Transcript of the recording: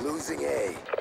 Losing A.